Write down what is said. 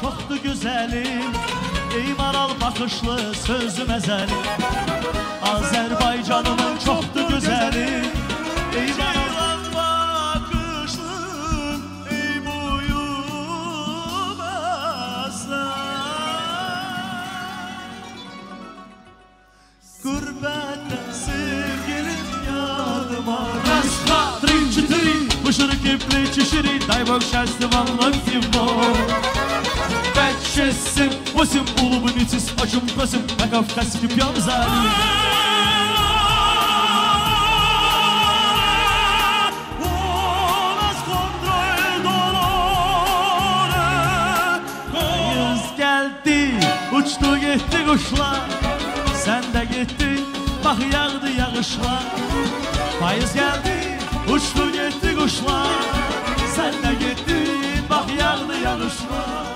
çoxdur gözəlim Ey maral baxışlı sözü məzəlim Azərbaycanımın çoxdur gözəlim Ey maral baxışlı ey boyum Gurbette sevgilim yadıma Раз, два, три, четыре Выширки плечи шире Дай Бог счастья вам на всего Пять, шесть, семь, восемь Улыбнитесь очень просим На Кавказе пьем за Yaz geldi, uçtu gitti kuşlar Sen de gittin, bak yağdı yağışlar Payız geldi, uçtu gitti kuşlar Sen de gittin, bak yağdı yağışlar